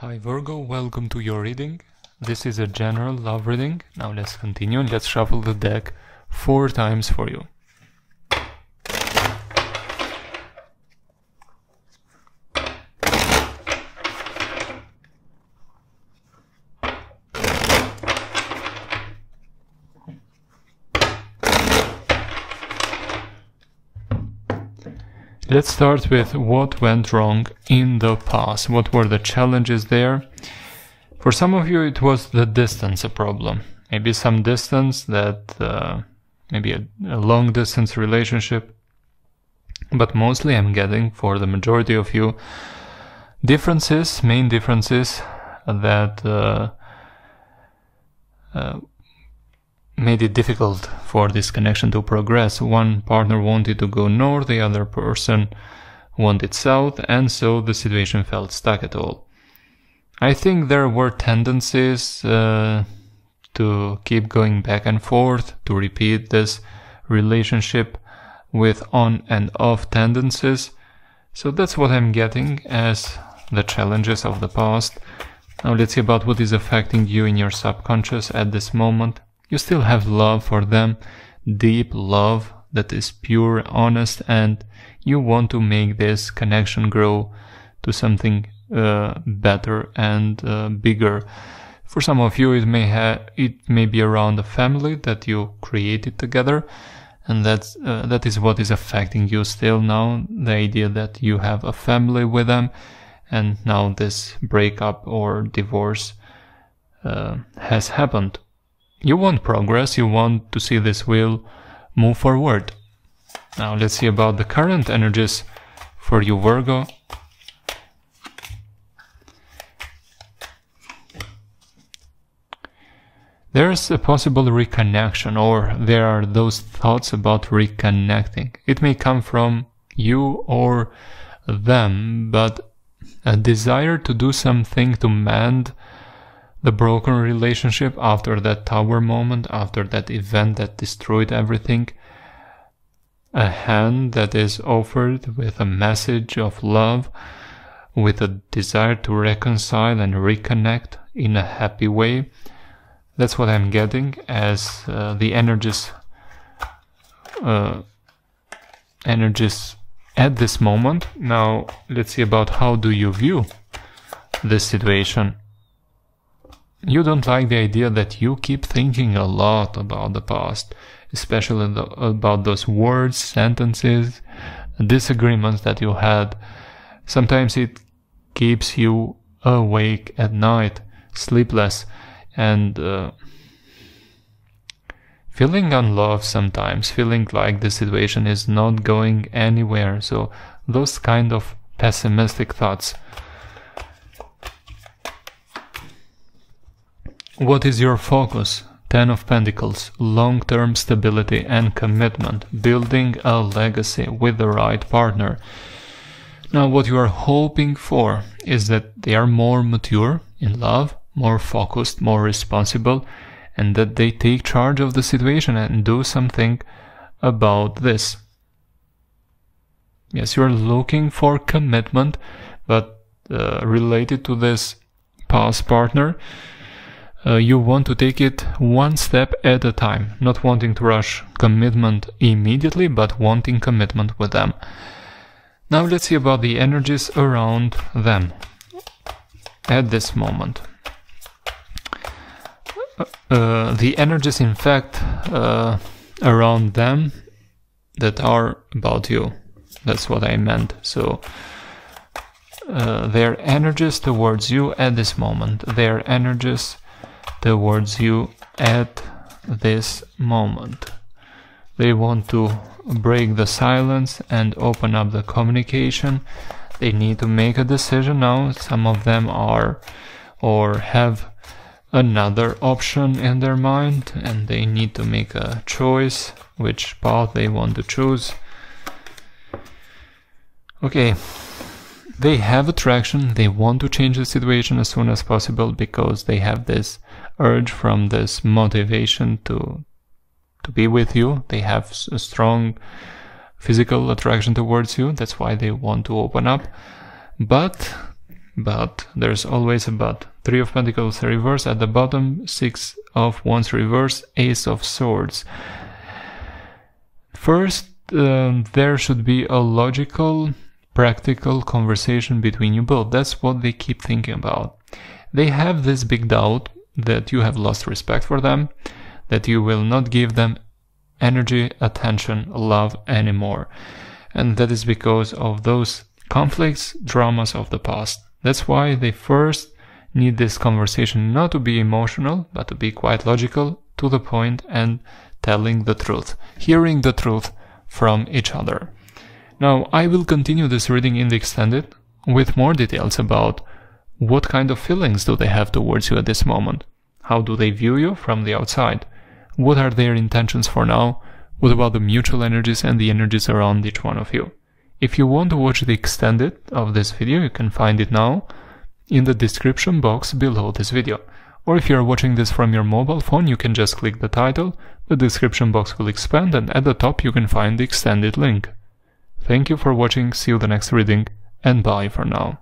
Hi Virgo, welcome to your reading. This is a general love reading. Now let's continue and let's shuffle the deck four times for you. Let's start with what went wrong in the past. What were the challenges there? For some of you, it was the distance a problem. Maybe some distance that, uh, maybe a, a long distance relationship. But mostly I'm getting for the majority of you differences, main differences that uh, uh, made it difficult for this connection to progress. One partner wanted to go north, the other person wanted south, and so the situation felt stuck at all. I think there were tendencies uh, to keep going back and forth, to repeat this relationship with on and off tendencies. So that's what I'm getting as the challenges of the past. Now let's see about what is affecting you in your subconscious at this moment. You still have love for them, deep love that is pure, honest, and you want to make this connection grow to something uh, better and uh, bigger. For some of you, it may have it may be around a family that you created together, and that's uh, that is what is affecting you still now. The idea that you have a family with them, and now this breakup or divorce uh, has happened you want progress, you want to see this wheel move forward. Now let's see about the current energies for you Virgo. There's a possible reconnection or there are those thoughts about reconnecting. It may come from you or them, but a desire to do something to mend the broken relationship after that tower moment, after that event that destroyed everything, a hand that is offered with a message of love, with a desire to reconcile and reconnect in a happy way. That's what I'm getting as uh, the energies, uh, energies at this moment. Now let's see about how do you view this situation. You don't like the idea that you keep thinking a lot about the past, especially the, about those words, sentences, disagreements that you had. Sometimes it keeps you awake at night, sleepless, and uh, feeling unloved sometimes, feeling like the situation is not going anywhere. So, those kind of pessimistic thoughts What is your focus? Ten of Pentacles, long-term stability and commitment, building a legacy with the right partner. Now what you are hoping for is that they are more mature in love, more focused, more responsible, and that they take charge of the situation and do something about this. Yes, you are looking for commitment, but uh, related to this past partner, uh, you want to take it one step at a time, not wanting to rush commitment immediately, but wanting commitment with them. Now let's see about the energies around them at this moment. Uh, uh the energies, in fact, uh, around them that are about you. That's what I meant. So, uh, their energies towards you at this moment, their energies towards you at this moment. They want to break the silence and open up the communication. They need to make a decision now. Some of them are or have another option in their mind and they need to make a choice which path they want to choose. Okay, they have attraction, they want to change the situation as soon as possible because they have this urge from this motivation to to be with you. They have a strong physical attraction towards you. That's why they want to open up. But but there's always a but. Three of Pentacles reverse at the bottom, Six of Wands reverse, Ace of Swords. First, um, there should be a logical, practical conversation between you both. That's what they keep thinking about. They have this big doubt that you have lost respect for them, that you will not give them energy, attention, love anymore. And that is because of those conflicts, dramas of the past. That's why they first need this conversation not to be emotional, but to be quite logical, to the point, and telling the truth, hearing the truth from each other. Now, I will continue this reading in the extended with more details about what kind of feelings do they have towards you at this moment? How do they view you from the outside? What are their intentions for now? What about the mutual energies and the energies around each one of you? If you want to watch the extended of this video, you can find it now in the description box below this video. Or if you're watching this from your mobile phone, you can just click the title, the description box will expand and at the top you can find the extended link. Thank you for watching, see you the next reading, and bye for now.